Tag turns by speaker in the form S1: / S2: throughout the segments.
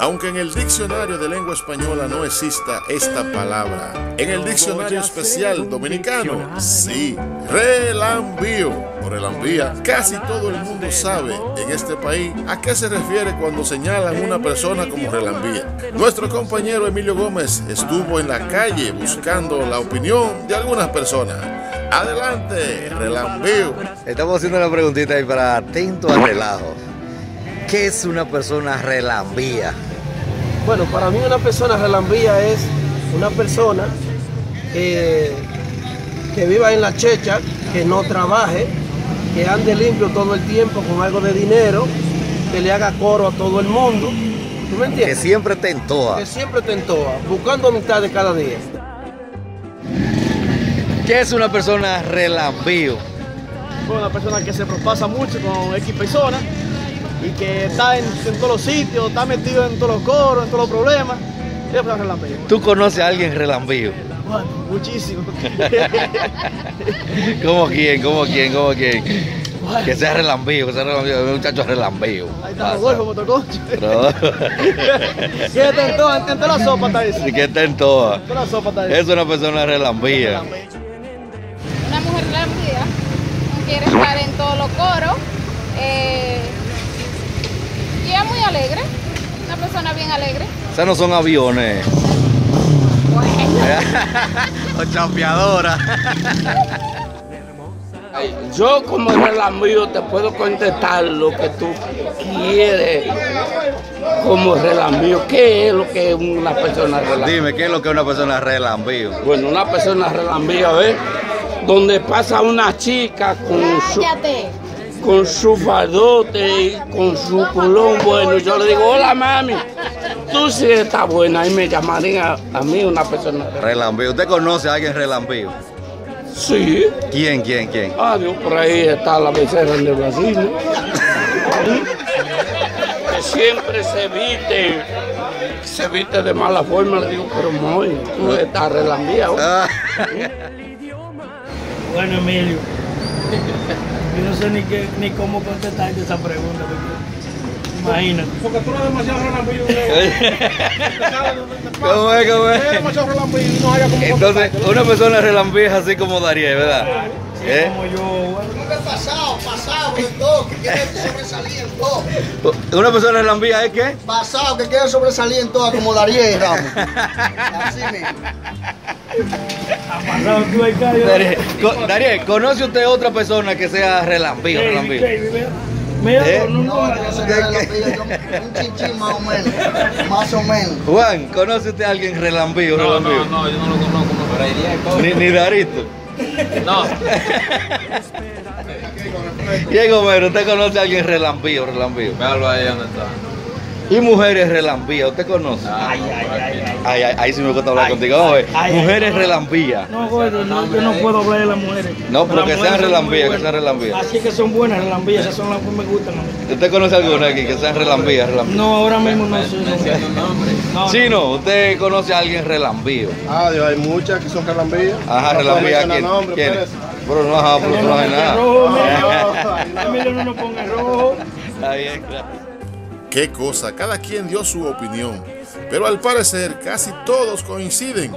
S1: Aunque en el diccionario de lengua española no exista esta palabra, en el diccionario especial dominicano, sí, relambío o relambía, casi todo el mundo sabe en este país a qué se refiere cuando señalan una persona como relambía. Nuestro compañero Emilio Gómez estuvo en la calle buscando la opinión de algunas personas. Adelante, relambío.
S2: Estamos haciendo una preguntita ahí para atento al relajo. ¿Qué es una persona relambía?
S3: Bueno, para mí una persona relambía es una persona que, que viva en la checha, que no trabaje, que ande limpio todo el tiempo con algo de dinero, que le haga coro a todo el mundo. ¿Tú me
S2: Que
S3: entiendes?
S2: siempre te entoa.
S3: Que siempre te entoa, buscando mitad de cada día.
S2: ¿Qué es una persona relambío?
S4: Una persona que se propasa mucho con X personas y que está en, en todos los sitios, está metido en todos los coros, en todos los problemas. Relambeo.
S2: ¿Tú conoces a alguien relambío?
S4: Bueno, muchísimo.
S2: ¿Cómo quién? ¿Cómo quién? ¿Cómo quién?
S4: Bueno,
S2: Que sea relambío, que sea relambío, un muchacho relambío.
S4: ahí está Rodolfo Motoconcho. Que está en toda, en toda la sopa está eso.
S2: que está en.
S4: En toda la sopa está eso.
S2: Es una persona relambía.
S5: una mujer lambida, no quiere estar en todos los coros eh, y es muy alegre, una persona bien alegre.
S2: Esas no son aviones. o chapeadora.
S6: Yo como relambío te puedo contestar lo que tú quieres como relambío. ¿Qué es lo que es una persona relambío?
S2: Dime, ¿qué es lo que es una persona relambío?
S6: Bueno, una persona relambío es donde pasa una chica con su,
S5: Cállate.
S6: Con su fardote y con su culón bueno. Yo le digo, hola mami, tú sí estás buena. Y me llamaría a mí una persona relambío.
S2: Relambío. ¿Usted conoce a alguien relambío?
S6: Sí.
S2: ¿Quién, quién, quién?
S6: Ah, Dios, por ahí está la becerra de Brasil, ¿no? que siempre se viste, se viste de mala forma. Le digo, pero muy, tú estás relambíado.
S2: Ah,
S4: Bueno, Emilio, yo no sé ni, qué, ni cómo contestarte esa pregunta. porque Imagínate. Porque tú eres demasiado relambío.
S2: ¿Cómo es, cómo es?
S4: demasiado relambío y no haya como
S2: Entonces, una persona relambía es así como Darío, ¿verdad? ¿Eh?
S4: Como yo,
S3: Pasado, pasado, todo, que quiere sobresalir en todo.
S2: ¿Una persona relambía es qué?
S3: Pasado, que quiere sobresalir en todo, como Darío Ramos. Así mismo.
S2: Darío, co- Darío, ¿conoce usted otra persona que sea relambío?
S4: David, mira.
S2: ¿Eh?
S4: no, no,
S3: No,
S4: no.
S3: un chinchín más o menos. Más o menos.
S2: Juan, ¿conoce usted a alguien relambío, relambío?
S7: No, yo no lo conozco, pero iría.
S2: Ni, ni Darito.
S7: No,
S2: Diego Mero, ¿usted conoce a alguien relambío, relambío?
S7: véalo ahí donde está.
S2: Y mujeres relambías, ¿usted conoce?
S4: Ay, ay, ay, ay.
S2: Ay, ay, ahí sí me gusta hablar
S4: Ay,
S2: contigo. Vamos a ver.
S4: ay, ay,
S2: mujeres relambías.
S4: No, gordo, no, yo no puedo hablar de las mujeres.
S2: No, pero que sean relambías, que sean relambías.
S4: Así que son buenas relambías, esas son las que me gustan.
S2: ¿Usted conoce alguna aquí que sean relambías, relambías?
S4: No, ahora mismo no
S7: nombre.
S4: No, no.
S2: Chino, ¿usted conoce a alguien relambío?
S8: Ah, Dios, hay muchas que son relambías.
S2: Ajá,
S8: No puedo
S2: relambía
S8: mencionar
S2: quién? ¿Quién? Pero no, ajá, pero
S4: No,
S2: no
S4: no,
S2: hay
S4: no,
S2: nada.
S8: Ah,
S4: Emilio. No nos ponga rojo.
S2: Está bien, claro.
S1: Qué cosa, cada quien dio su opinión, pero al parecer casi todos coinciden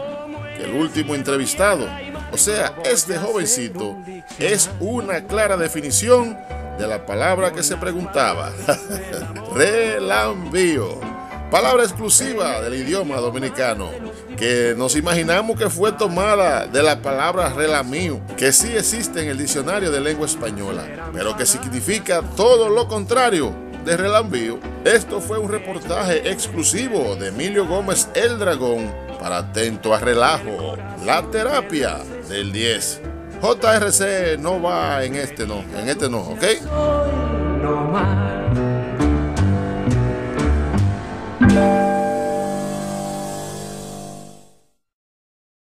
S1: que el último entrevistado, o sea, este jovencito, es una clara definición de la palabra que se preguntaba. Relambío. Palabra exclusiva del idioma dominicano, que nos imaginamos que fue tomada de la palabra relamío, que sí existe en el diccionario de lengua española, pero que significa todo lo contrario de relambío. Esto fue un reportaje exclusivo de Emilio Gómez El Dragón para Atento a Relajo, la terapia del 10. JRC no va en este no, en este no, ¿ok?